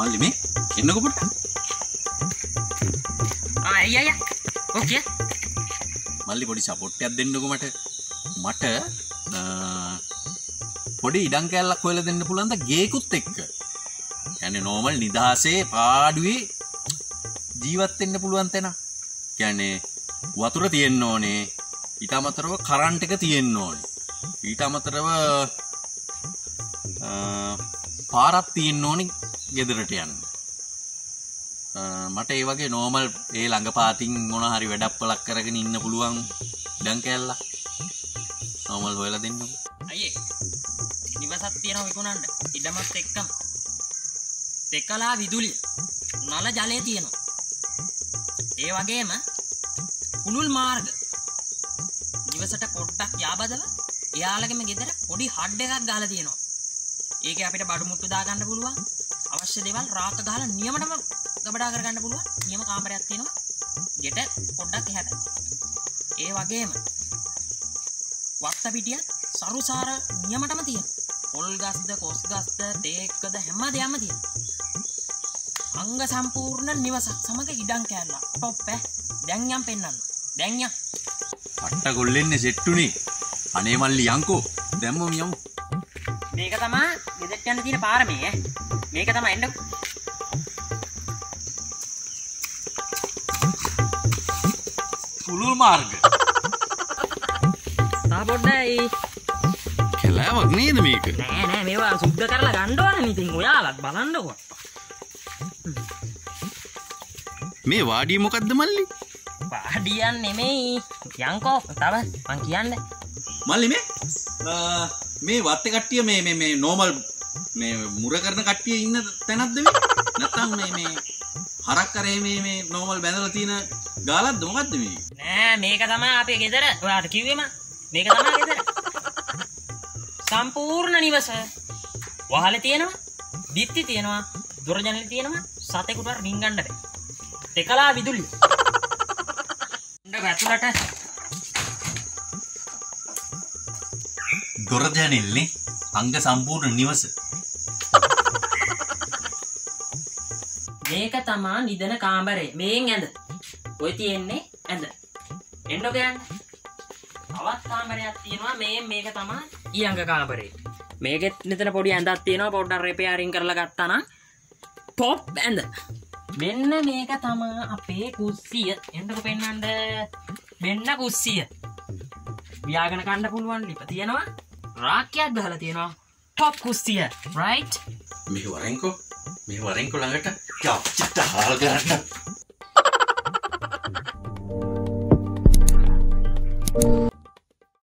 මල්ලි මේ එන්නකො පොඩ්ඩක්. අය අය ඕකේ මල්ලි පොඩි සපෝට්ටයක් දෙන්නකො මට. මට පොඩි ඉඩම් කෑල්ලක් හොයලා දෙන්න පුළුවන් ද ගේකුත් එක්ක. කියන්නේ නෝමල් නිදහසේ පාඩුවේ ජීවත් වෙන්න පුළුවන් තැන. කියන්නේ වතුර තියෙන්න ඕනේ. ඊට අමතරව කරන්ට් එක තියෙන්න ඕනේ. ඊට අමතරව අ, පාරක් තියෙන්න ඕනේ ගෙදරට යන්න. අ, මට ඒ වගේ නෝමල් ඒ ළඟ පාතින් මොන හරි වැඩක්පලක් කරගෙන ඉන්න පුළුවන් ඉඩම් කෑල්ලක්. නෝමල් හොයලා දෙන්නකෝ. අයියේ නිවසක් තියෙනවා විකුණන්න ඉඩමත් එක්කම දෙකලා විදුලිය නල ජලය තියෙනවා ඒ වගේම උනුල් මාර්ග නිවසට පොඩ්ඩක් යාබදව එයාලගේම ගෙදර පොඩි හඩ් එකක් ගහලා තියෙනවා. ඒක අපිට බඩු මුට්ටු දාගන්න පුළුවන්. අවශ්‍ය දේවල් රාක ගහලා නියමටම ගබඩා කරගන්න පුළුවන්. නියම කාමරයක් තියෙනවා. ගෙට පොඩ්ඩක් එහා පැත්තේ ඒ වගේම වත්ත පිටිය සරුසාර නියමටම තියෙන පොල් ගස්ද කොස් ගස්ද තේක්කද හැම දෙයක්ම තියෙන අංග සම්පූර්ණ නිවසක් සමග ඉඩම් කෑල්ලා ටොප් ඈ. දැන් යම් පෙන්වන්න දැන් යම් පට්ට ගොල්ලෙන්නේ සෙට්ටුනේ. අනේ මල්ලි යංකෝ. දැම්මම යමු. මේක තමා ගෙදරට යන්න තියෙන පාර මේ ඈ මේක තමයි එන්න පුළුල් මාර්ග. තා පොඩ්ඩයි කැලෑවක් නේද මේක? නෑ නෑ මේවා සුද්ධ කරලා ගන්න ඕනේ ඉතින් ඔයාලත් බලන්නකෝ මේ වාඩිය මොකක්ද මල්ලි? පාඩියන් නෙමෙයි යංකෝ තව මං කියන්න මල්ලි මේ අ, මේ වත්තේ කට්ටිය මේ මේ මේ නෝමල් මේ මුර කරන කට්ටිය ඉන්න තැනක්ද මේ? නැත්නම් මේ මේ හරක් කරේ මේ මේ නෝමල් බැඳලා තියෙන ගාලක්ද? මොකද්ද මේ? නෑ මේක තමයි අපේ ගෙදර. ඔයාට කිව්වෙම මේක තමයි ගෙදර. සම්පූර්ණ නිවස. වහල තියෙනවා බිත්ති තියෙනවා දොරජනල තියෙනවා සතෙකුට රිංගන්න බෑ දෙකලා විදුලිය. ඉන්න ඇතුළට දොර ජනෙල්නේ අංග සම්පූර්ණ නිවස. මේක තමා නිදන කාමරේ. මේෙන් ඇඳ. ඔය තියෙන්නේ ඇඳ. එන්නක යන්න. තවත් කාමරයක් තියෙනවා. මේ මේක තමා ඊයංග කාමරේ. මේකෙත් මෙතන පොඩි ඇඳක් තියෙනවා. පොඩ්ඩක් රිපෙයාරින් කරලා ගත්තා නම් ටොප් ඇඳ. මෙන්න මේක තමා අපේ කුස්සිය. එන්නක පෙන්වන්න. මෙන්න කුස්සිය. ව්‍යාගන කණ්ඩ පුළුවන් ලිප තියෙනවා. රාක්‍යයක් ගහලා තියෙනවා. ටොප් කුස්සිය රයිට් මේ වරෙන්කෝ. මේ වරෙන්කෝ ළඟට. චප්චිට හාල් ගන්න.